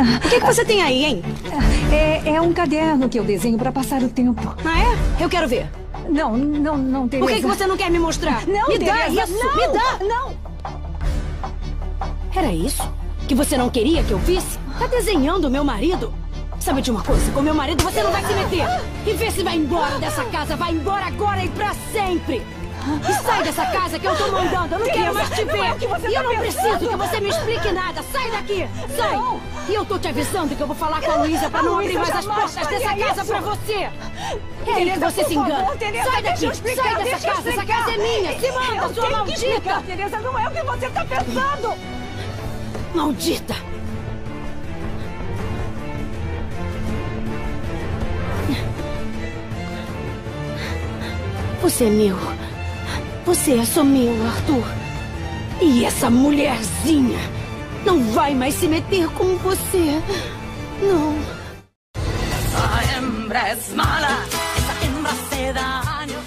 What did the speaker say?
O que, que você tem aí, hein? É, é um caderno que eu desenho para passar o tempo. Ah, é? Eu quero ver. Não, não, não, Tereza. Por que, que você não quer me mostrar? Não, me Tereza, dá isso, não, me dá. Não. Era isso? Que você não queria que eu visse? Tá desenhando o meu marido? Sabe de uma coisa? Com meu marido você não vai se meter. E vê se vai embora dessa casa. Vai embora agora e pra sempre. E sai dessa casa que eu tô mandando. Eu não quero mais te é ver. você e eu tá não preciso que você me explique nada. Sai daqui. Sai. Não. E eu tô te avisando que eu vou falar com a Luísa pra não Luísa abrir mais as portas dessa casa isso. pra você. É aí que você se engana. favor, Tereza, sai daqui. explicar, sai dessa casa. Essa casa é minha. Se manda, eu sua maldita. explicar, Tereza, não é o que você tá pensando. Maldita! Você é meu. Você é só meu, Arthur. E essa mulherzinha não vai mais se meter com você. Não. Esa hembra es mala, esa hembra hace daño.